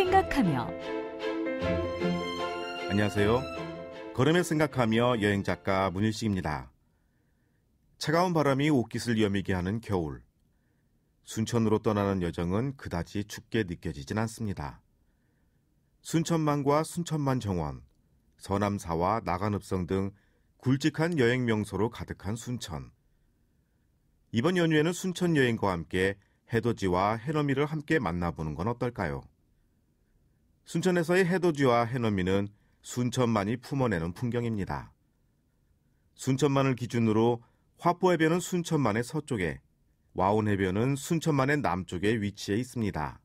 생각하며 안녕하세요. 걸음에 생각하며 여행 작가 문일식입니다. 차가운 바람이 옷깃을 여미게 하는 겨울. 순천으로 떠나는 여정은 그다지 춥게 느껴지진 않습니다. 순천만과 순천만 정원, 서남사와 나간읍성 등 굵직한 여행 명소로 가득한 순천. 이번 연휴에는 순천 여행과 함께 해돋이와 해넘이를 함께 만나보는 건 어떨까요? 순천에서의 해돋이와 해넘이는 순천만이 품어내는 풍경입니다. 순천만을 기준으로 화포해변은 순천만의 서쪽에, 와온해변은 순천만의 남쪽에 위치해 있습니다.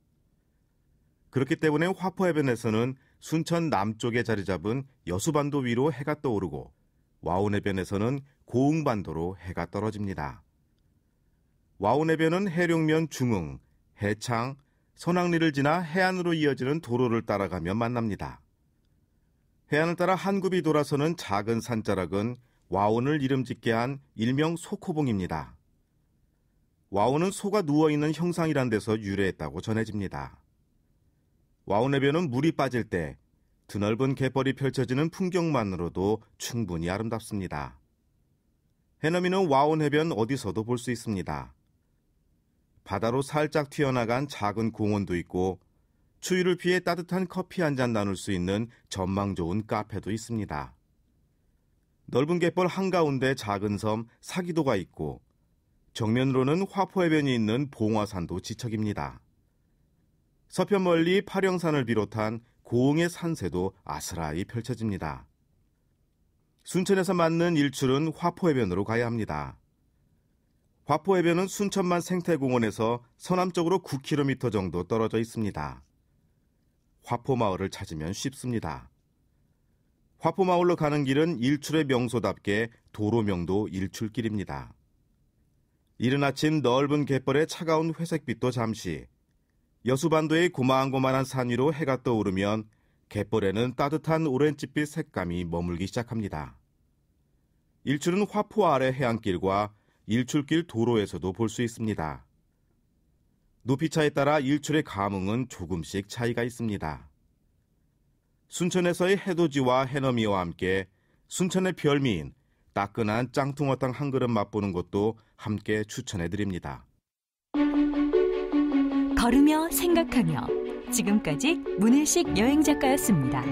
그렇기 때문에 화포해변에서는 순천 남쪽에 자리 잡은 여수반도 위로 해가 떠오르고 와온해변에서는 고흥반도로 해가 떨어집니다. 와온해변은 해룡면 중흥, 해창, 선악리를 지나 해안으로 이어지는 도로를 따라가며 만납니다. 해안을 따라 한 굽이 돌아서는 작은 산자락은 와온을 이름짓게 한 일명 소코봉입니다. 와온은 소가 누워있는 형상이란 데서 유래했다고 전해집니다. 와온 해변은 물이 빠질 때 드넓은 갯벌이 펼쳐지는 풍경만으로도 충분히 아름답습니다. 해넘이는 와온 해변 어디서도 볼 수 있습니다. 바다로 살짝 튀어나간 작은 공원도 있고 추위를 피해 따뜻한 커피 한 잔 나눌 수 있는 전망 좋은 카페도 있습니다. 넓은 갯벌 한가운데 작은 섬 사기도가 있고 정면으로는 화포해변이 있는 봉화산도 지척입니다. 서편 멀리 파령산을 비롯한 고흥의 산세도 아스라이 펼쳐집니다. 순천에서 맞는 일출은 화포해변으로 가야 합니다. 화포해변은 순천만 생태공원에서 서남쪽으로 9km 정도 떨어져 있습니다. 화포마을을 찾으면 쉽습니다. 화포마을로 가는 길은 일출의 명소답게 도로명도 일출길입니다. 이른 아침 넓은 갯벌에 차가운 회색빛도 잠시, 여수반도의 고만고만한 산 위로 해가 떠오르면 갯벌에는 따뜻한 오렌지빛 색감이 머물기 시작합니다. 일출은 화포 아래 해안길과 일출길 도로에서도 볼 수 있습니다. 높이차에 따라 일출의 감흥은 조금씩 차이가 있습니다. 순천에서의 해돋이와 해넘이와 함께 순천의 별미인 따끈한 짱퉁어탕 한 그릇 맛보는 것도 함께 추천해 드립니다. 걸으며 생각하며 지금까지 문일식 여행 작가였습니다.